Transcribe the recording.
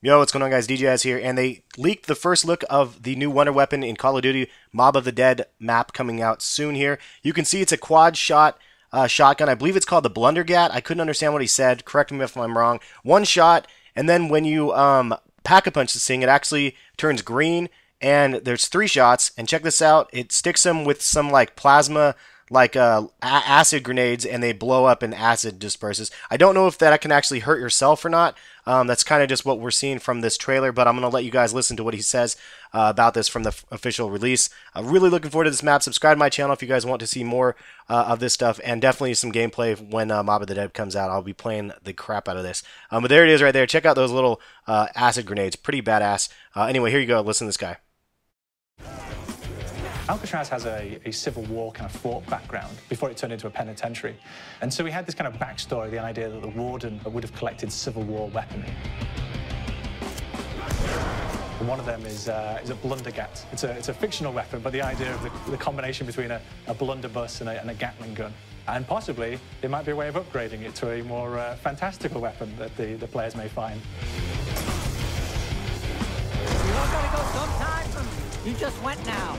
Yo, what's going on, guys? DJS here, and they leaked the first look of the new Wonder Weapon in Call of Duty Mob of the Dead map coming out soon here. You can see it's a quad shot uh, shotgun. I believe it's called the Blundergat. I couldn't understand what he said. Correct me if I'm wrong. One shot, and then when you um, pack a punch this thing, it actually turns green, and there's three shots. And check this out. It sticks them with some like plasma like uh, acid grenades and they blow up and acid disperses. I don't know if that can actually hurt yourself or not. Um, that's kind of just what we're seeing from this trailer, but I'm going to let you guys listen to what he says uh, about this from the official release. I'm really looking forward to this map. Subscribe to my channel if you guys want to see more uh, of this stuff and definitely some gameplay when uh, Mob of the Dead comes out. I'll be playing the crap out of this. Um, but there it is right there. Check out those little uh, acid grenades. Pretty badass. Anyway, here you go. Listen to this guy. Alcatraz has a, a, Civil War kind of fort background before it turned into a penitentiary. And so we had this kind of backstory, the idea that the warden would have collected Civil War weaponry. One of them is, uh, is a blundergat. It's a, it's a fictional weapon, but the idea of the, the combination between a, a blunderbuss and a, and a, Gatling gun. And possibly, it might be a way of upgrading it to a more uh, fantastical weapon that the, the players may find. You just went now.